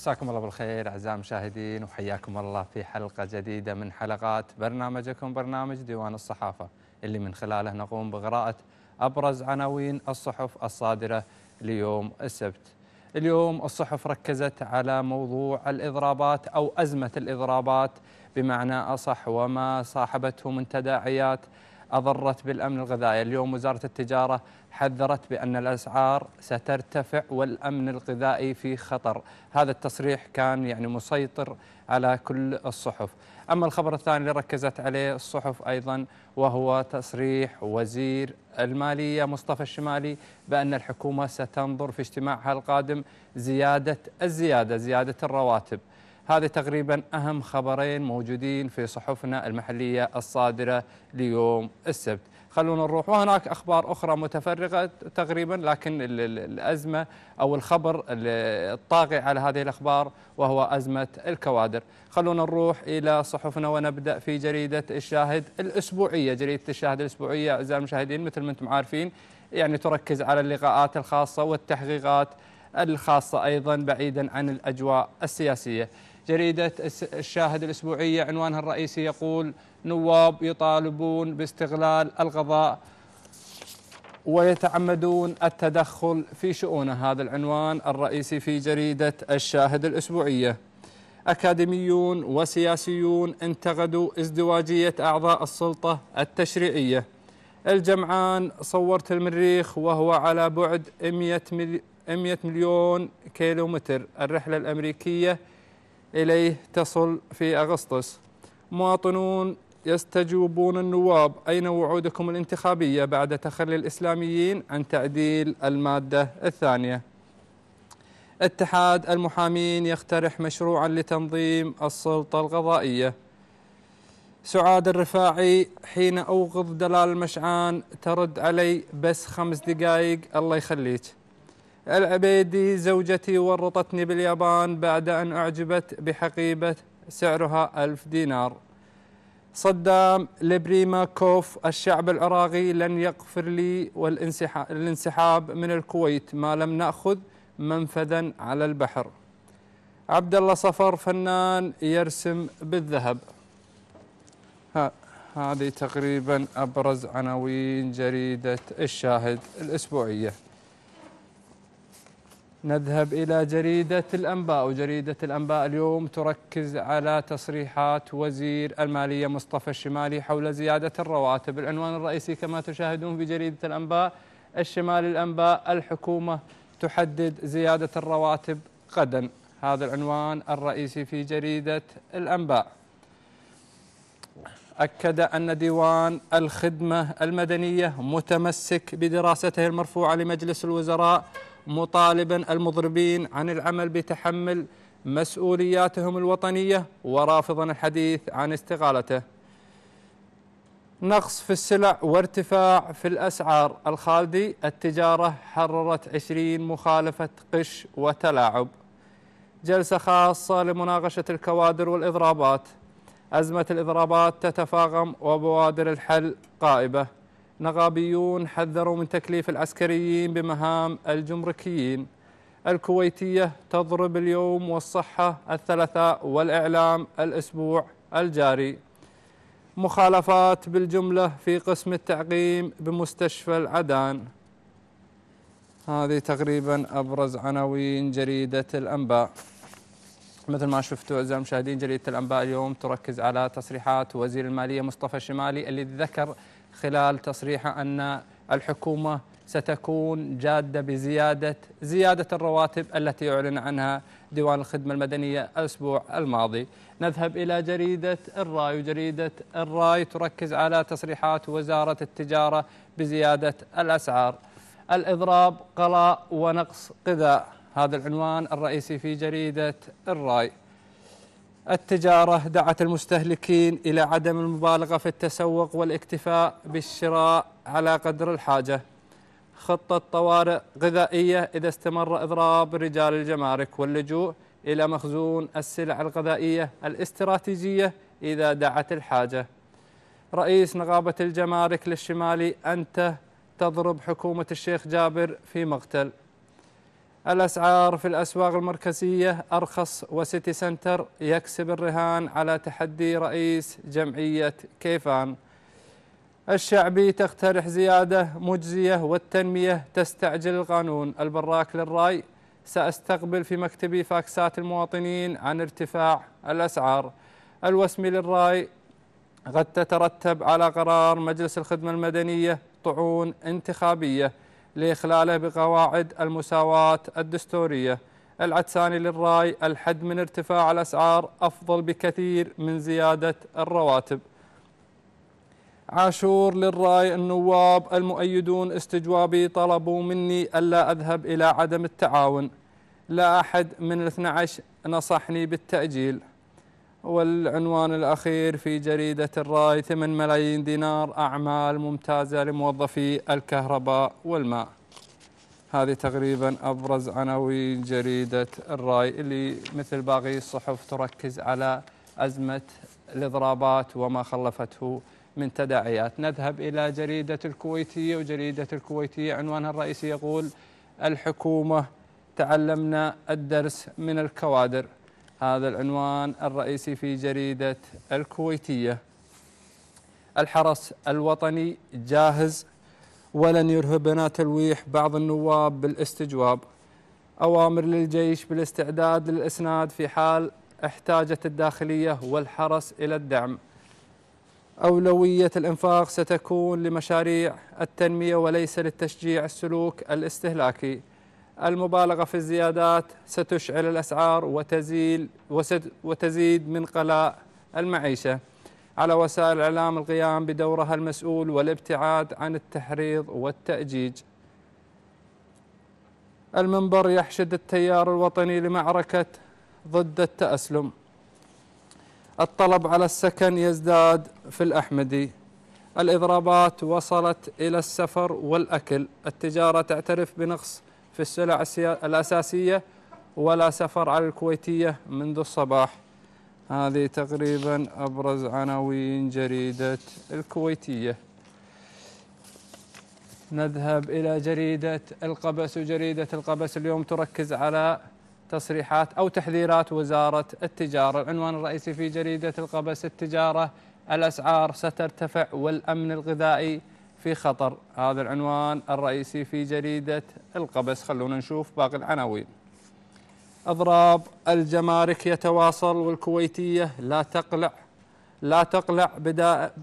مساكم الله بالخير أعزائي المشاهدين وحياكم الله في حلقة جديدة من حلقات برنامجكم برنامج ديوان الصحافة. اللي من خلاله نقوم بقراءة أبرز عناوين الصحف الصادرة ليوم السبت. اليوم الصحف ركزت على موضوع الإضرابات أو أزمة الإضرابات. بمعنى أصح وما صاحبته من تداعيات أضرت بالأمن الغذائي. اليوم وزارة التجارة حذرت بأن الأسعار سترتفع والأمن الغذائي في خطر. هذا التصريح كان يعني مسيطر على كل الصحف. أما الخبر الثاني اللي ركزت عليه الصحف أيضا وهو تصريح وزير المالية مصطفى الشمالي بأن الحكومة ستنظر في اجتماعها القادم زيادة الزيادة زيادة الرواتب. هذه تقريبا أهم خبرين موجودين في صحفنا المحلية الصادرة ليوم السبت. خلونا نروح. وهناك أخبار أخرى متفرقة تقريبا لكن الأزمة أو الخبر الطاغي على هذه الأخبار وهو أزمة الكوادر. خلونا نروح إلى صحفنا ونبدأ في جريدة الشاهد الأسبوعية. جريدة الشاهد الأسبوعية أعزائي المشاهدين مثل ما أنتم عارفين يعني تركز على اللقاءات الخاصة والتحقيقات الخاصة أيضا بعيدا عن الأجواء السياسية. جريدة الشاهد الأسبوعية عنوانها الرئيسي يقول نواب يطالبون باستغلال القضاء ويتعمدون التدخل في شؤونه هذا العنوان الرئيسي في جريدة الشاهد الأسبوعية. أكاديميون وسياسيون انتقدوا ازدواجية أعضاء السلطة التشريعية. الجمعان صورت المريخ وهو على بعد 100 مليون كيلومتر. الرحلة الأمريكية إليه تصل في أغسطس. مواطنون يستجوبون النواب أين وعودكم الانتخابية بعد تخلي الإسلاميين عن تعديل المادة الثانية؟ اتحاد المحامين يقترح مشروعا لتنظيم السلطة القضائية سعاد الرفاعي حين أوغض دلال المشعان ترد علي بس خمس دقائق الله يخليك. العبيدي زوجتي ورطتني باليابان بعد أن أعجبت بحقيبة سعرها ألف دينار. صدام لبريماكوف الشعب العراقي لن يغفر لي والانسحاب من الكويت ما لم نأخذ منفذا على البحر. عبد الله صفر فنان يرسم بالذهب. هذه تقريبا أبرز عناوين جريدة الشاهد الأسبوعية. نذهب إلى جريدة الأنباء وجريدة الأنباء اليوم تركز على تصريحات وزير المالية مصطفى الشمالي حول زيادة الرواتب. العنوان الرئيسي كما تشاهدون في جريدة الأنباء الشمال الأنباء الحكومة تحدد زيادة الرواتب غدا. هذا العنوان الرئيسي في جريدة الأنباء. أكد أن ديوان الخدمة المدنية متمسك بدراسته المرفوعة لمجلس الوزراء مطالبا المضربين عن العمل بتحمل مسؤولياتهم الوطنية ورافضا الحديث عن استقالته نقص في السلع وارتفاع في الأسعار الخالدي. التجارة حررت 20 مخالفة قش وتلاعب. جلسة خاصة لمناقشة الكوادر والإضرابات. أزمة الإضرابات تتفاقم وبوادر الحل قائبة. نقابيون حذروا من تكليف العسكريين بمهام الجمركيين. الكويتية تضرب اليوم والصحة الثلاثاء والإعلام الأسبوع الجاري. مخالفات بالجملة في قسم التعقيم بمستشفى العدان هذه تقريبا أبرز عناوين جريدة الأنباء. مثل ما شفتوا أعزائي المشاهدين جريدة الأنباء اليوم تركز على تصريحات وزير المالية مصطفى الشمالي اللي ذكر خلال تصريحه أن الحكومة ستكون جادة بزيادة زيادة الرواتب التي أعلن عنها ديوان الخدمة المدنية الأسبوع الماضي. نذهب إلى جريدة الرأي وجريدة الرأي تركز على تصريحات وزارة التجارة بزيادة الأسعار. الإضراب قلاء ونقص غذاء هذا العنوان الرئيسي في جريدة الرأي. التجارة دعت المستهلكين إلى عدم المبالغة في التسوق والاكتفاء بالشراء على قدر الحاجة. خطة طوارئ غذائية إذا استمر إضراب رجال الجمارك واللجوء إلى مخزون السلع الغذائية الاستراتيجية إذا دعت الحاجة. رئيس نقابة الجمارك للشمالي أنت تضرب حكومة الشيخ جابر في مقتل. الأسعار في الأسواق المركزية أرخص وسيتي سنتر يكسب الرهان على تحدي رئيس جمعية كيفان. الشعبي تقترح زيادة مجزية والتنمية تستعجل القانون. البراك للرأي سأستقبل في مكتبي فاكسات المواطنين عن ارتفاع الأسعار. الوسمي للرأي قد تترتب على قرار مجلس الخدمة المدنية طعون انتخابية. لإخلاله بقواعد المساواة الدستورية. العدساني للرأي الحد من ارتفاع الأسعار أفضل بكثير من زيادة الرواتب. عاشور للرأي النواب المؤيدون استجوابي طلبوا مني ألا أذهب إلى عدم التعاون. لا أحد من الاثنى عشر نصحني بالتأجيل. والعنوان الأخير في جريدة الرأي 8 ملايين دينار أعمال ممتازة لموظفي الكهرباء والماء. هذه تقريبا أبرز عناوين جريدة الرأي اللي مثل باقي الصحف تركز على أزمة الإضرابات وما خلفته من تداعيات. نذهب إلى جريدة الكويتية وجريدة الكويتية عنوانها الرئيسي يقول الحكومة تعلمنا الدرس من الكوادر. هذا العنوان الرئيسي في جريدة الكويتية. الحرس الوطني جاهز ولن يرهبنا تلويح بعض النواب بالاستجواب. أوامر للجيش بالاستعداد للإسناد في حال احتاجت الداخلية والحرس إلى الدعم. أولوية الإنفاق ستكون لمشاريع التنمية وليس للتشجيع السلوك الاستهلاكي. المبالغة في الزيادات ستشعل الأسعار وتزيل وتزيد من قلاء المعيشة. على وسائل الإعلام القيام بدورها المسؤول والابتعاد عن التحريض والتأجيج. المنبر يحشد التيار الوطني لمعركة ضد التأسلم. الطلب على السكن يزداد في الأحمدي. الإضرابات وصلت إلى السفر والأكل. التجارة تعترف بنقص في السلع الأساسية ولا سفر على الكويتية منذ الصباح. هذه تقريبا أبرز عناوين جريدة الكويتية. نذهب إلى جريدة القبس. وجريدة القبس اليوم تركز على تصريحات أو تحذيرات وزارة التجارة. العنوان الرئيسي في جريدة القبس التجارة. الأسعار سترتفع والأمن الغذائي في خطر. هذا العنوان الرئيسي في جريدة القبس. خلونا نشوف باقي العناوين. أضراب الجمارك يتواصل والكويتية لا تقلع لا تقلع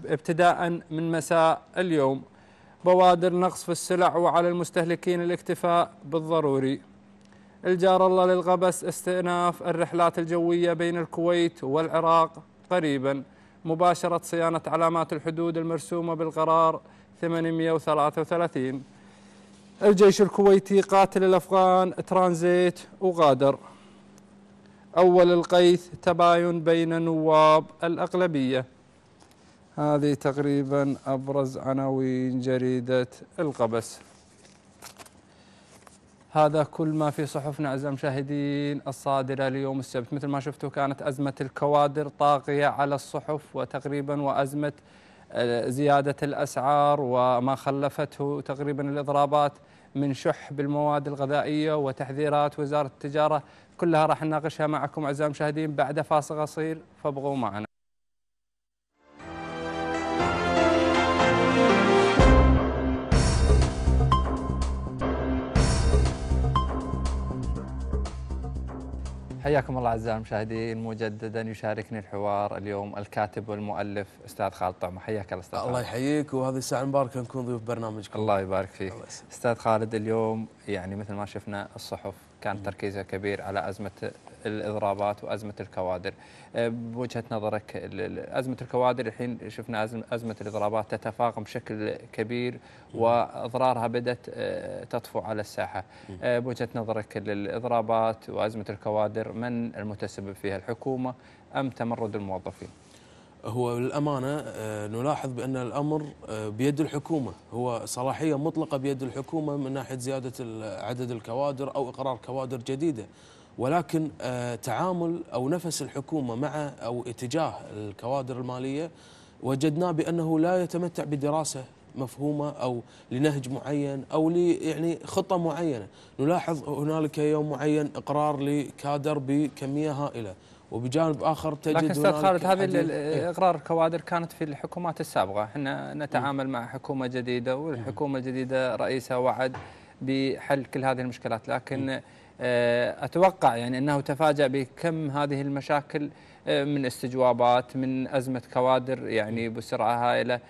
ابتداء من مساء اليوم. بوادر نقص في السلع وعلى المستهلكين الاكتفاء بالضروري. الجار الله للغبس استئناف الرحلات الجوية بين الكويت والعراق قريبا. مباشرة صيانة علامات الحدود المرسومة بالقرار 833 الجيش الكويتي قاتل الأفغان ترانزيت وغادر. أول القيث تباين بين نواب الأغلبية. هذه تقريبا أبرز عناوين جريدة القبس. هذا كل ما في صحفنا أعزائي المشاهدين. الصادرة ليوم السبت. مثل ما شفتوا كانت أزمة الكوادر طاغية على الصحف وتقريبا وأزمة زيادة الأسعار وما خلفته تقريبا الإضرابات من شح بالمواد الغذائية وتحذيرات وزارة التجارة كلها راح نناقشها معكم أعزائي المشاهدين بعد فاصل قصير فابقوا معنا. حياكم الله أعزائي المشاهدين مجددا يشاركني الحوار اليوم الكاتب والمؤلف أستاذ خالد طعمة. حياك الله أستاذ الله يحييك وهذه الساعة المباركة نكون ضيوف برنامجكم. الله يبارك فيك. أستاذ خالد اليوم يعني مثل ما شفنا الصحف كان تركيزها كبير على أزمة الاضرابات وأزمة الكوادر. أه، بوجهة نظرك أزمة الكوادر الحين شفنا أزمة الاضرابات تتفاقم بشكل كبير وأضرارها بدأت أه، تطفو على الساحة. أه، بوجهة نظرك الاضرابات وأزمة الكوادر من المتسبب فيها الحكومة أم تمرد الموظفين؟ هو للأمانة نلاحظ بأن الأمر بيد الحكومة. هو صلاحية مطلقة بيد الحكومة من ناحية زيادة عدد الكوادر أو إقرار كوادر جديدة. ولكن آه، تعامل أو نفس الحكومة مع أو اتجاه الكوادر المالية وجدناه بأنه لا يتمتع بدراسة مفهومة أو لنهج معين أو ل يعني خطة معينة، نلاحظ هنالك يوم معين إقرار لكادر بكمية هائلة وبجانب آخر تجد لكن أستاذ خالد هذه إيه. إقرار الكوادر كانت في الحكومات السابقة، إحنا نتعامل مع حكومة جديدة والحكومة الجديدة رئيسها وعد بحل كل هذه المشكلات، لكن آه، أتوقع يعني أنه تفاجأ بكم هذه المشاكل آه، من استجوابات من أزمة كوادر يعني بسرعة هائلة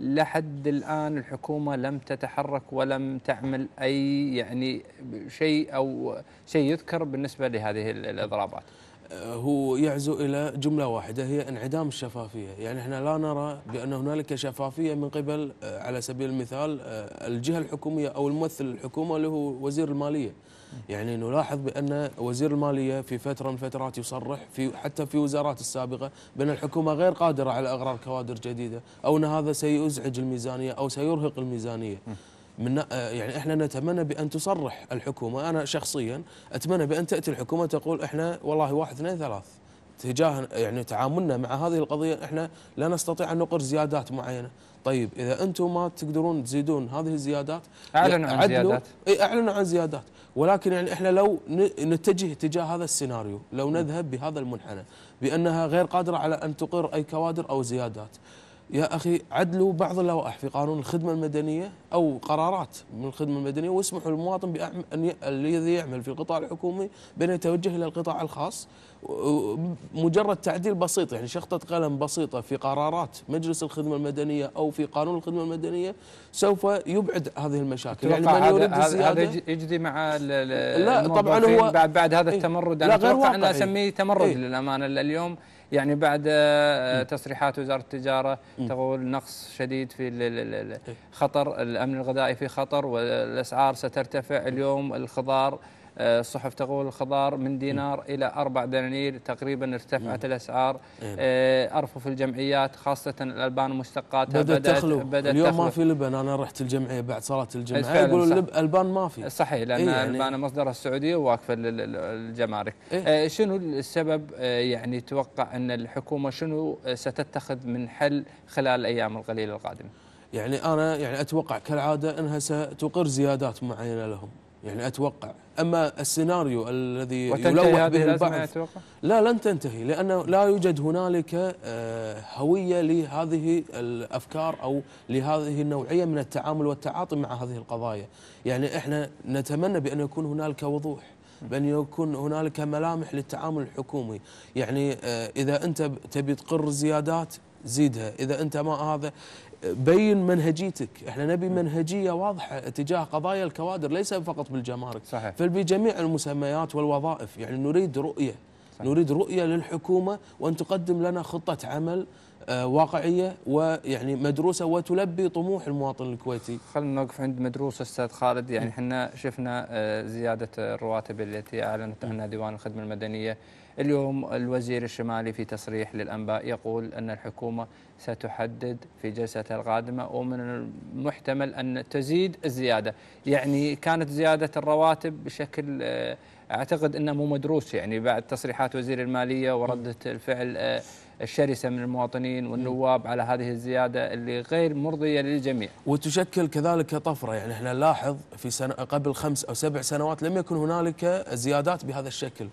لحد الآن الحكومة لم تتحرك ولم تعمل أي يعني شيء أو شيء يذكر بالنسبة لهذه الإضرابات. هو يعزو إلى جملة واحدة هي انعدام الشفافية، يعني إحنا لا نرى بأن هنالك شفافية من قبل آه، على سبيل المثال آه، الجهة الحكومية أو الممثل الحكومة اللي هو وزير المالية. يعني نلاحظ بأن وزير المالية في فترة من الفترات يصرح في حتى في وزارات السابقة بأن الحكومة غير قادرة على إغرار كوادر جديدة أو أن هذا سيزعج الميزانية أو سيرهق الميزانية. من آه، يعني إحنا نتمنى بأن تصرح الحكومة. أنا شخصيا أتمنى بأن تأتي الحكومة تقول إحنا والله واحد اثنين ثلاث. تجاه يعني تعاملنا مع هذه القضية إحنا لا نستطيع أن نقر زيادات معينة. طيب إذا أنتم ما تقدرون تزيدون هذه الزيادات أعلنوا عن عدلوا- زيادات. إي أعلنوا عن زيادات. ولكن يعني إحنا لو نتجه تجاه هذا السيناريو لو نذهب بهذا المنحنى بأنها غير قادرة على أن تقر أي كوادر أو زيادات يا أخي عدلوا بعض اللوائح في قانون الخدمة المدنية أو قرارات من الخدمة المدنية واسمحوا للمواطن ي- الذي يعمل في القطاع الحكومي بأن يتوجه إلى القطاع الخاص و- مجرد تعديل بسيط يعني شخطة قلم بسيطة في قرارات مجلس الخدمة المدنية أو في قانون الخدمة المدنية سوف يبعد هذه المشاكل يعني من يريد هذا- هذا يجدي مع لا، طبعاً هو- بعد بعد هذا إيه. التمرد أتوقع أن واقعي. أسميه تمرد إيه. للأمانة اليوم يعني بعد آه، تصريحات وزارة التجارة تقول نقص شديد في إيه. خطر الأمن الغذائي في خطر والأسعار سترتفع اليوم الخضار الصحف تقول الخضار من دينار إلى أربع دنانير تقريبا ارتفعت الأسعار. إيه. آه، أرفف الجمعيات خاصة الألبان ومستقاتها بدأت تخلو. بدأت اليوم تخلو. ما في لبن. أنا رحت الجمعية بعد صلاة الجمعة. فعلاً يقولوا ألبان ما في. صحيح لأن إيه يعني- ألبان مصدرها السعوديه وواقفة لل- لل- الجمارك إيه؟ آه، شنو السبب؟ آه، يعني توقع أن الحكومة شنو آه، ستتخذ من حل خلال الأيام القليلة القادمة؟ يعني أنا يعني أتوقع كالعادة أنها ستقر زيادات معينة لهم. يعني أتوقع. أما السيناريو الذي يلوح به البعض أتوقع؟ لا لن تنتهي لأنه لا يوجد هنالك آه، هوية لهذه الأفكار أو لهذه النوعية من التعامل والتعاطي مع هذه القضايا، يعني إحنا نتمنى بأن يكون هنالك وضوح بأن يكون هنالك ملامح للتعامل الحكومي، يعني آه، إذا أنت تبي تقر زيادات زيدها، إذا أنت ما هذا بين منهجيتك، إحنا نبي منهجية واضحة تجاه قضايا الكوادر ليس فقط بالجمارك، صحيح. بل بجميع المسميات والوظائف يعني نريد رؤية. صحيح. نريد رؤية للحكومة وأن تقدم لنا خطة عمل آه، واقعية ويعني مدروسة وتلبي طموح المواطن الكويتي. خلينا نوقف عند مدروس أستاذ خالد. يعني إحنا شفنا آه، زيادة الرواتب التي أعلنت عنها ديوان الخدمة المدنية. اليوم الوزير الشمالي في تصريح للأنباء يقول أن الحكومة ستحدد في جلستها القادمة ومن المحتمل أن تزيد الزيادة. يعني كانت زيادة الرواتب بشكل آه، أعتقد إنه مو مدروس. يعني بعد تصريحات وزير المالية وردة الفعل آه، الشرسة من المواطنين والنواب على هذه الزيادة اللي غير مرضية للجميع. وتشكل كذلك طفرة. يعني إحنا نلاحظ في سنة قبل خمس أو سبع سنوات لم يكن هنالك زيادات بهذا الشكل.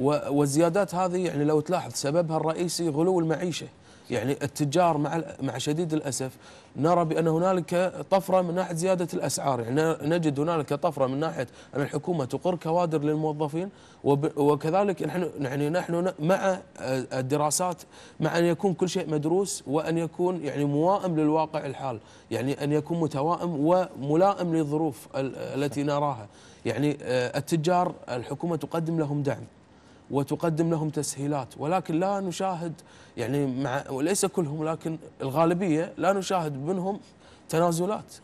والزيادات هذه يعني لو تلاحظ سببها الرئيسي غلو المعيشة. يعني التجار مع مع شديد الأسف نرى بأن هنالك طفرة من ناحية زيادة الأسعار، يعني نجد هنالك طفرة من ناحية أن الحكومة تقر كوادر للموظفين وكذلك نحن يعني نحن مع الدراسات مع أن يكون كل شيء مدروس وأن يكون يعني موائم للواقع الحال، يعني أن يكون متوائم وملائم للظروف ال- التي نراها، يعني آه، التجار الحكومة تقدم لهم دعم. وتقدم لهم تسهيلات ولكن لا نشاهد يعني مع وليس كلهم لكن الغالبية لا نشاهد منهم تنازلات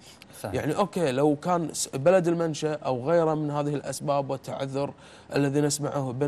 صحيح. يعني أوكي لو كان بلد المنشأ أو غيره من هذه الأسباب والتعذر الذي نسمعه بين